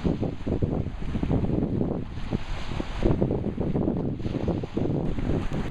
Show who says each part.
Speaker 1: フフフフ。